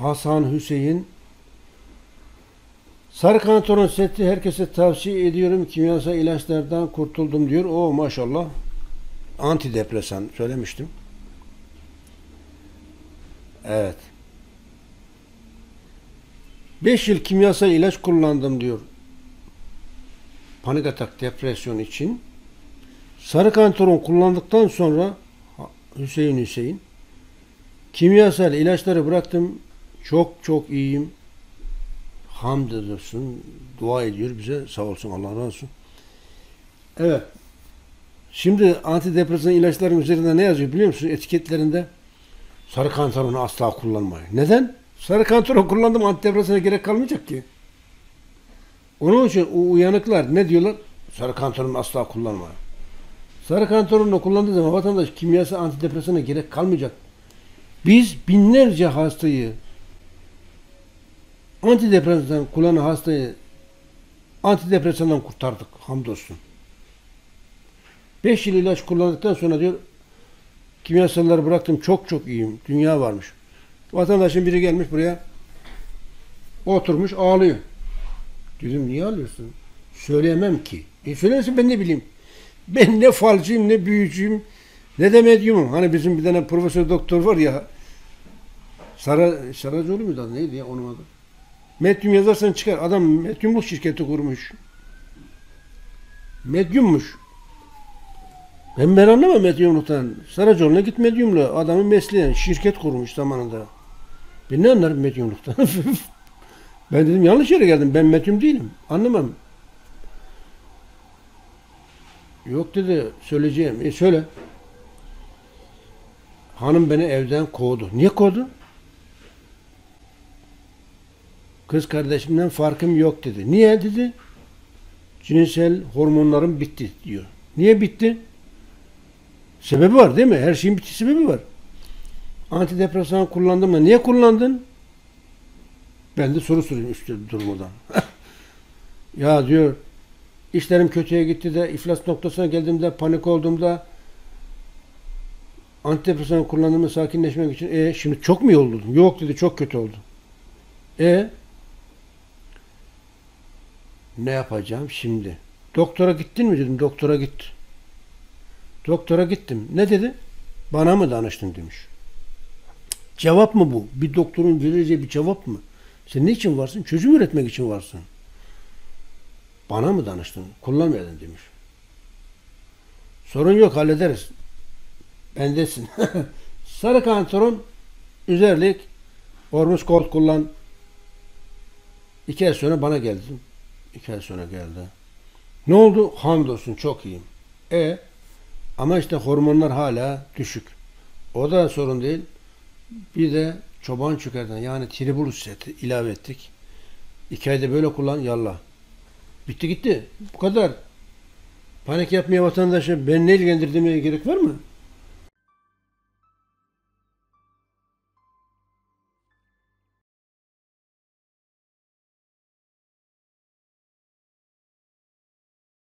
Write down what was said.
Hasan Hüseyin Sarı kantaron seti herkese tavsiye ediyorum. Kimyasal ilaçlardan kurtuldum diyor. O maşallah. Antidepresan söylemiştim. Evet. 5 yıl kimyasal ilaç kullandım diyor. Panik atak, depresyon için. Sarı kantaron kullandıktan sonra Hüseyin Hüseyin kimyasal ilaçları bıraktım. Çok çok iyiyim. Hamd ediyorsun. Dua ediyor bize. Sağ olsun Allah razı olsun. Evet. Şimdi antidepresan ilaçların üzerinde ne yazıyor biliyor musun? Etiketlerinde sarı kantaronu asla kullanmayın. Neden? Sarı kantaron kullandım antidepresana gerek kalmayacak ki. Onun için o uyanıklar ne diyorlar? Sarı kantaronu asla kullanmayın. Sarı kantaronu kullandığı zaman vatandaş kimyasal antidepresana gerek kalmayacak. Biz binlerce hastayı antidepresan kullanan hastayı antidepresandan kurtardık hamdolsun. 5 yıl ilaç kullandıktan sonra diyor kimyasalları bıraktım çok çok iyiyim. Dünya varmış. Vatandaşın biri gelmiş buraya oturmuş ağlıyor. Dedim niye ağlıyorsun? Söyleyemem ki. E söylersin ben ne bileyim. Ben ne falcıyım ne büyücüyüm ne de medyumum. Hani bizim bir tane profesör doktor var ya Sara, Saracoğlu muydu adı neydi ya onun adı? Medyum yazarsan çıkar. Adam medyumluk şirketi kurmuş. Medyummuş. Ben ben anlamam medyumluktan. Saracoğlu'na git medyumla. Adamı mesleğen şirket kurmuş zamanında. Ben ne anlarım medyumluktan? ben dedim yanlış yere geldim. Ben medyum değilim. Anlamam. Yok dedi söyleyeceğim. E söyle. Hanım beni evden kovdu. Niye kovdu? Kız kardeşimden farkım yok dedi. Niye dedi? Cinsel hormonlarım bitti diyor. Niye bitti? Sebebi var değil mi? Her şeyin bir sebebi var. Antidepresan kullandım mı? Niye kullandın? Ben de soru soruyorum üstü durmadan. ya diyor işlerim kötüye gitti de iflas noktasına geldiğimde panik olduğumda antidepresan kullandığımda sakinleşmek için e şimdi çok mu iyi oldun? Yok dedi çok kötü oldu. E ne yapacağım şimdi? Doktora gittin mi dedim. Doktora git. Doktora gittim. Ne dedi? Bana mı danıştın demiş. Cevap mı bu? Bir doktorun vereceği bir cevap mı? Sen ne için varsın? Çözüm üretmek için varsın. Bana mı danıştın? Kullanmayalım demiş. Sorun yok hallederiz. Bendesin. Sarı kantaron üzerlik Ormus Gold kullan. İki ay sonra bana geldin. İki ay sonra geldi. Ne oldu? Hamdolsun çok iyiyim. E ama işte hormonlar hala düşük. O da sorun değil. Bir de çoban çökerden yani tribulus seti ilave ettik. İki ayda böyle kullan yallah. Bitti gitti. Bu kadar. Panik yapmaya vatandaşa ben ne ilgilendirdiğime gerek var mı?